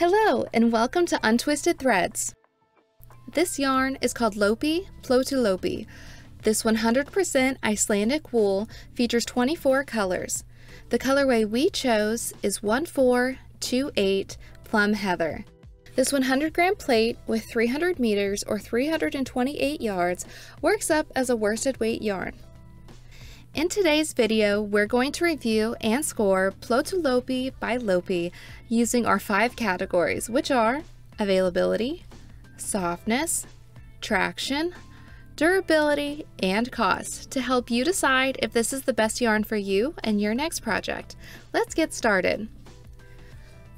Hello, and welcome to Untwisted Threads. This yarn is called Lopi Plötulopi. This 100% Icelandic wool features 24 colors. The colorway we chose is 1428 Plum Heather. This 100 gram plate with 300 meters or 328 yards works up as a worsted weight yarn. In today's video, we're going to review and score Plötulopi by Lopi using our five categories, which are availability, softness, traction, durability, and cost to help you decide if this is the best yarn for you and your next project. Let's get started.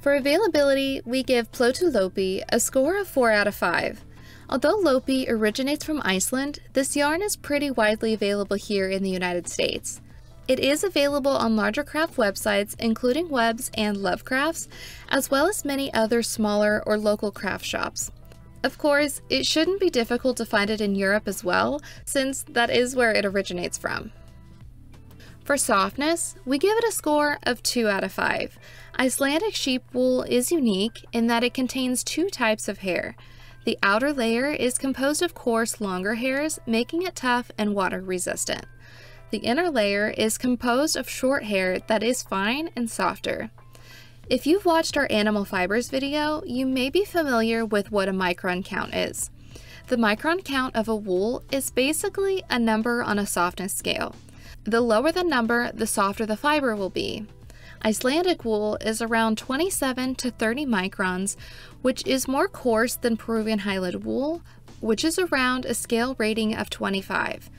For availability, we give Plötulopi a score of 4 out of 5. Although Lopi originates from Iceland, this yarn is pretty widely available here in the United States. It is available on larger craft websites including Webs and Lovecrafts, as well as many other smaller or local craft shops. Of course, it shouldn't be difficult to find it in Europe as well, since that is where it originates from. For softness, we give it a score of 2 out of 5. Icelandic sheep wool is unique in that it contains two types of hair. The outer layer is composed of coarse, longer hairs, making it tough and water resistant. The inner layer is composed of short hair that is fine and softer. If you've watched our animal fibers video, you may be familiar with what a micron count is. The micron count of a wool is basically a number on a softness scale. The lower the number, the softer the fiber will be. Icelandic wool is around 27 to 30 microns, which is more coarse than Peruvian Highland wool, which is around a scale rating of 25.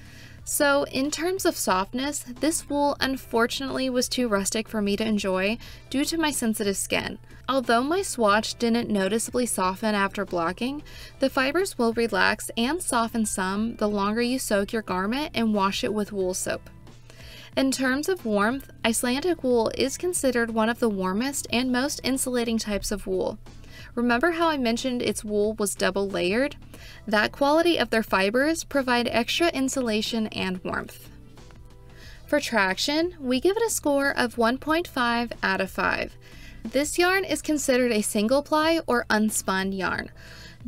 So, in terms of softness, this wool unfortunately was too rustic for me to enjoy due to my sensitive skin. Although my swatch didn't noticeably soften after blocking, the fibers will relax and soften some the longer you soak your garment and wash it with wool soap. In terms of warmth, Icelandic wool is considered one of the warmest and most insulating types of wool. Remember how I mentioned its wool was double layered? That quality of their fibers provide extra insulation and warmth. For traction, we give it a score of 1.5 out of 5. This yarn is considered a single ply or unspun yarn.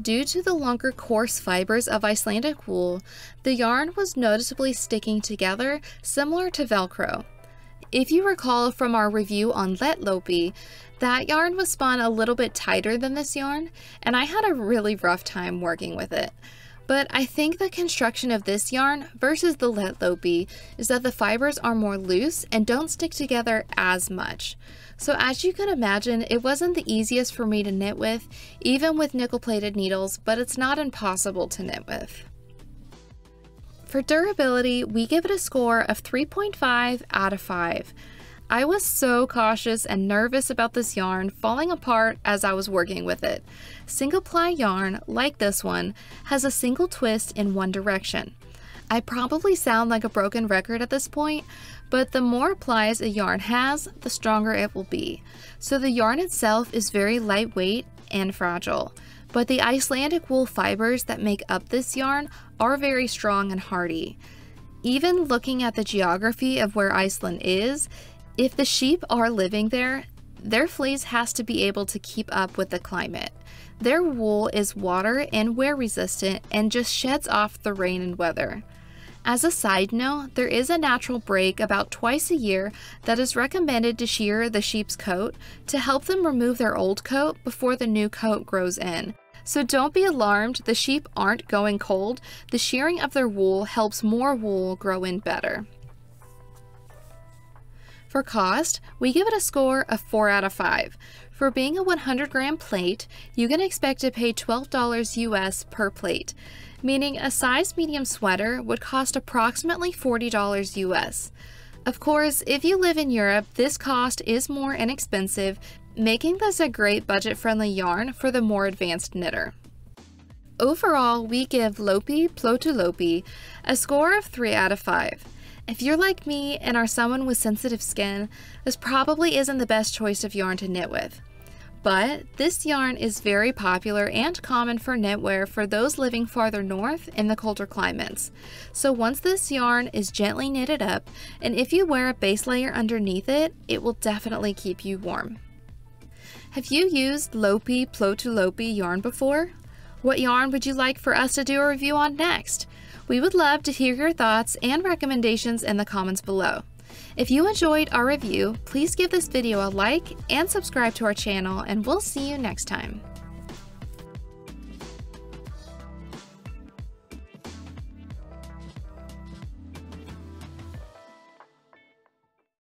Due to the longer coarse fibers of Icelandic wool, the yarn was noticeably sticking together, similar to Velcro. If you recall from our review on Léttlopi, that yarn was spun a little bit tighter than this yarn, and I had a really rough time working with it. But I think the construction of this yarn versus the Léttlopi is that the fibers are more loose and don't stick together as much. So as you can imagine, it wasn't the easiest for me to knit with, even with nickel plated needles, but it's not impossible to knit with. For durability, we give it a score of 3.5 out of 5. I was so cautious and nervous about this yarn falling apart as I was working with it. Single ply yarn, like this one, has a single twist in one direction. I probably sound like a broken record at this point, but the more plies a yarn has, the stronger it will be. So the yarn itself is very lightweight and fragile, but the Icelandic wool fibers that make up this yarn are very strong and hardy. Even looking at the geography of where Iceland is, if the sheep are living there, their fleece has to be able to keep up with the climate. Their wool is water and wear resistant and just sheds off the rain and weather. As a side note, there is a natural break about twice a year that is recommended to shear the sheep's coat to help them remove their old coat before the new coat grows in. So don't be alarmed, the sheep aren't going cold. The shearing of their wool helps more wool grow in better. For cost, we give it a score of 4 out of 5. For being a 100 gram plate, you can expect to pay $12 US per plate meaning a size medium sweater would cost approximately $40 US. Of course, if you live in Europe, this cost is more inexpensive, making this a great budget-friendly yarn for the more advanced knitter. Overall, we give Lopi Plötulopi a score of 3 out of 5. If you're like me and are someone with sensitive skin, this probably isn't the best choice of yarn to knit with. But this yarn is very popular and common for knitwear for those living farther north in the colder climates. So once this yarn is gently knitted up, and if you wear a base layer underneath it, it will definitely keep you warm. Have you used Lopi Plötulopi yarn before? What yarn would you like for us to do a review on next? We would love to hear your thoughts and recommendations in the comments below. If you enjoyed our review, please give this video a like and subscribe to our channel and we'll see you next time.